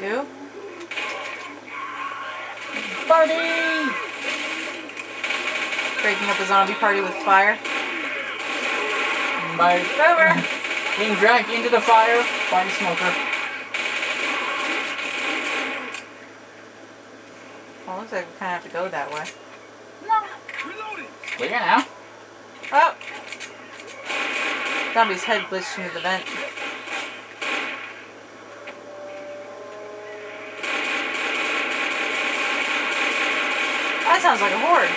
You? Party! Breaking up a zombie party with fire? By Over! being dragged into the fire by the smoker. Well, looks like we kind of have to go that way. No. Reload. We're here now. Oh! Zombie's head glitched into the vent. That sounds like a horde.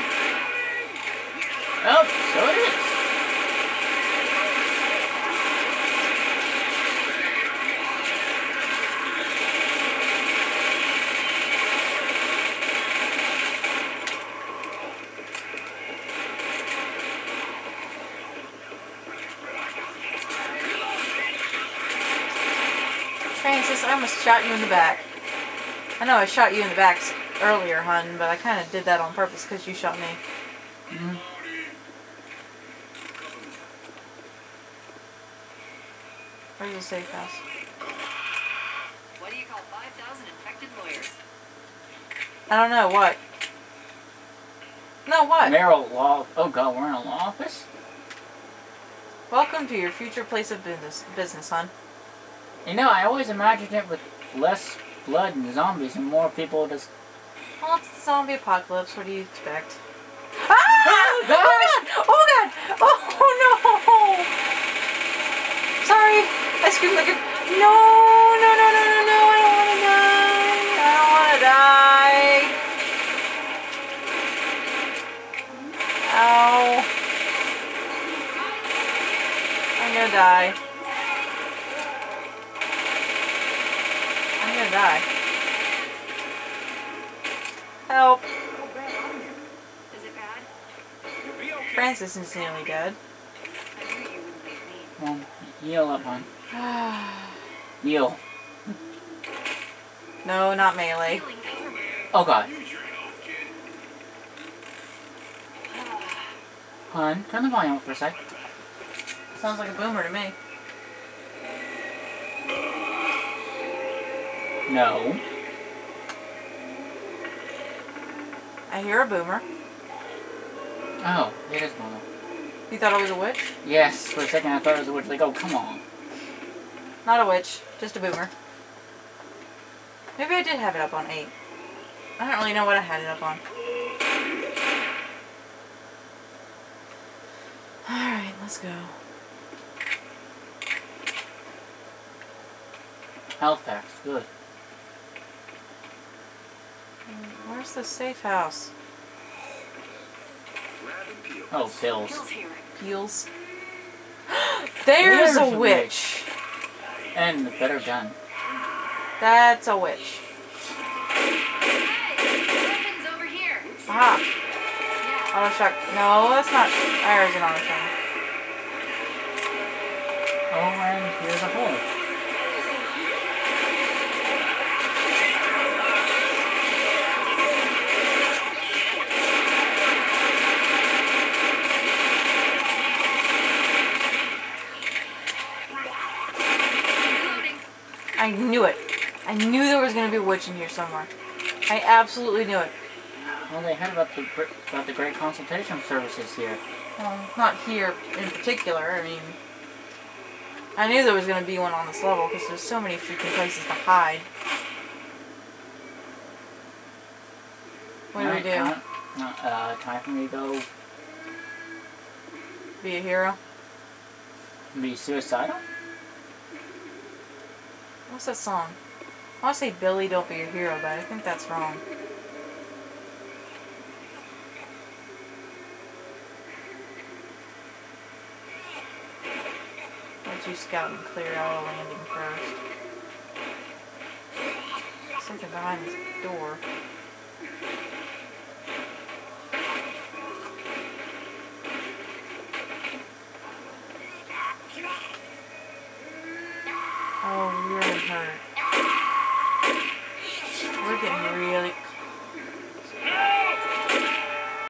Oh, so it is. Francis, I almost shot you in the back. I know I shot you in the back earlier, hun, but I kind of did that on purpose because you shot me. Mhm. Where's the safe house? What do you call 5,000 infected lawyers? I don't know, what? No, what? Merrill Law. Oh god, we're in a law office? Welcome to your future place of business, business, hon. You know, I always imagined it with less blood and zombies and more people just. Well, it's the zombie apocalypse. What do you expect? Ah! Oh God! Oh god! Oh no! Sorry, I screamed like a no, no, no, no, no, no! I don't want to die. I don't want to die. Ow! I'm gonna die. I'm gonna die. Help! Is it bad? Francis is nearly dead. I knew you wouldn't leave me. Well, heal up, hon. Heal. no, not melee. Oh god. Hon, turn the volume up for a sec. Sounds like a boomer to me. No. I hear a boomer. Oh, it is Momo. You thought it was a witch? Yes, for a second I thought it was a witch. Like, oh, come on. Not a witch, just a boomer. Maybe I did have it up on 8. I don't really know what I had it up on. Alright, let's go. Health packs, good. Where's the safe house? Oh, pills. Bill's here. Peels. There's There's a a witch. And a better gun. That's a witch. Weapons. Aha. Auto shock. No, that's not. There's an auto shock. Oh, and here's a hole. I knew it. I knew there was going to be a witch in here somewhere. I absolutely knew it. Well, they heard about the about the great consultation services here. Well, not here in particular. I mean, I knew there was going to be one on this level because there's so many freaking places to hide. What do we do? Time, uh, time for me to go Be a hero? be suicidal? What's that song? I want to say Billy, don't be a hero, but I think that's wrong. Let you scout and clear out a landing first. Something behind this door. We're getting hurt.